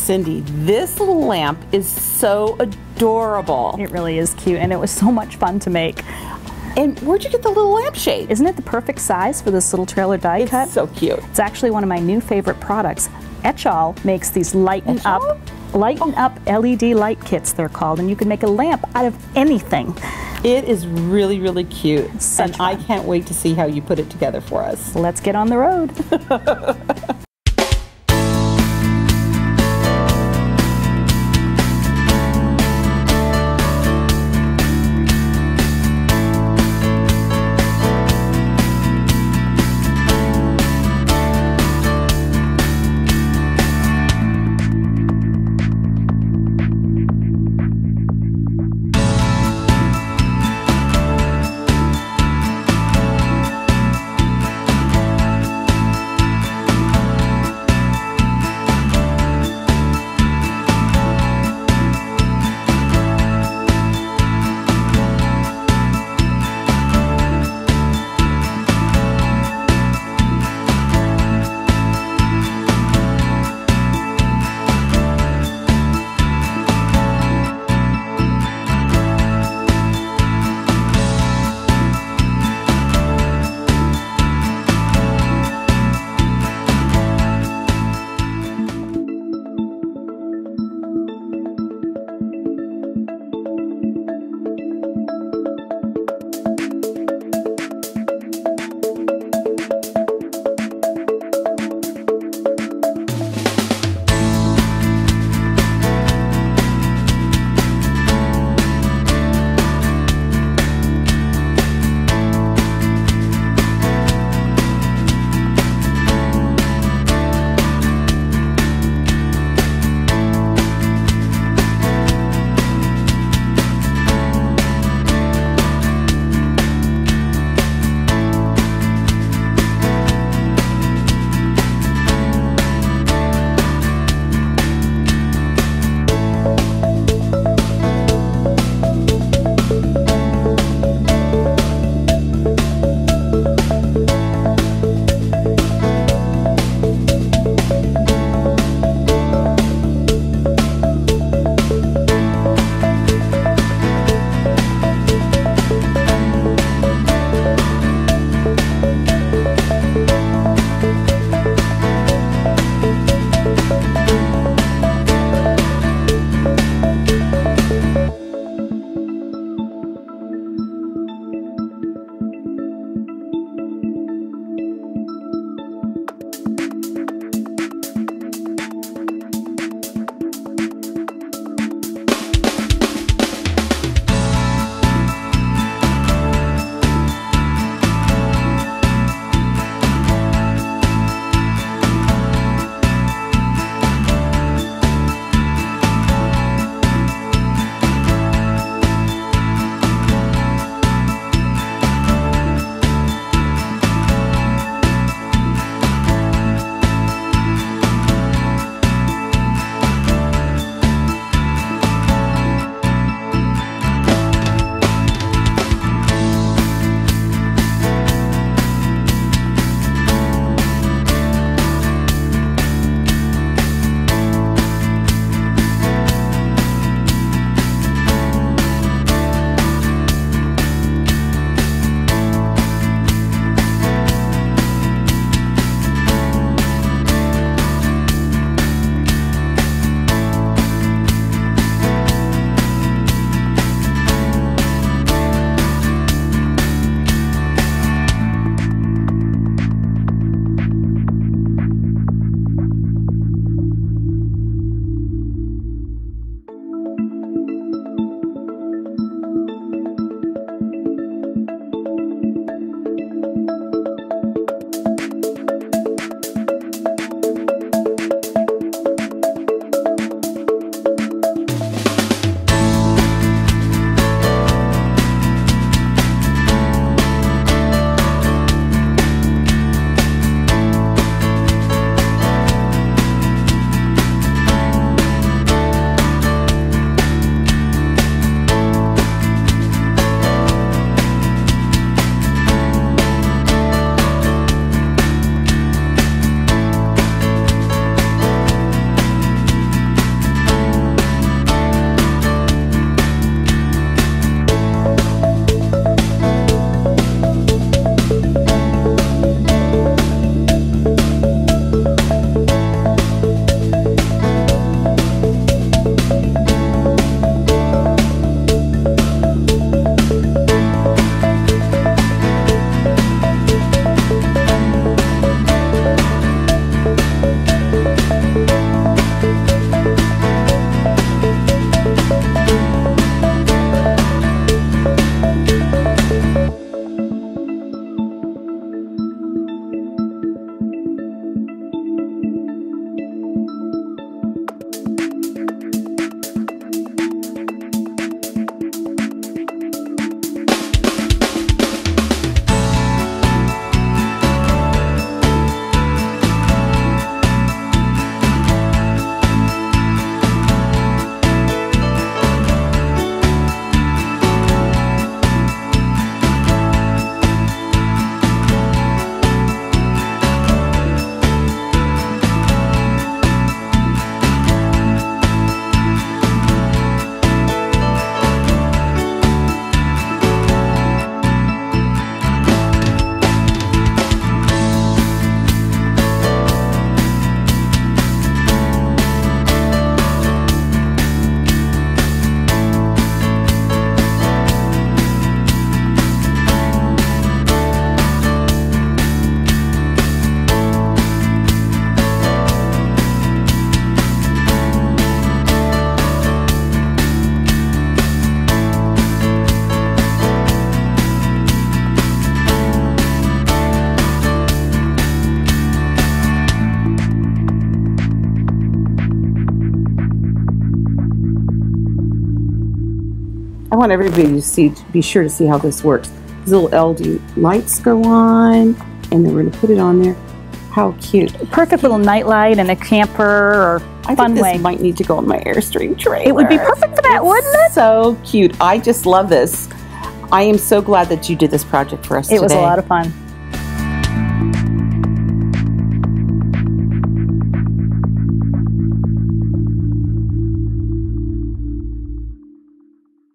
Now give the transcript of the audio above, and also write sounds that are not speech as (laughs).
Cindi, this little lamp is so adorable. It really is cute and it was so much fun to make. And where'd you get the little lampshade? Isn't it the perfect size for this little trailer die It's cut? so cute. It's actually one of my new favorite products. Etchall makes these lighten Etchall? up lighten up LED light kits they're called and you can make a lamp out of anything. It is really, really cute. and I can't wait to see how you put it together for us. Let's get on the road. (laughs) want everybody to see, be sure to see how this works. These little LED lights go on, and then we're going to put it on there. How cute! Perfect little nightlight in a camper or I fun think this way. might need to go on my Airstream trailer. It would be perfect for that, It's wouldn't it? So cute! I just love this. I am so glad that you did this project for us It was a lot of fun.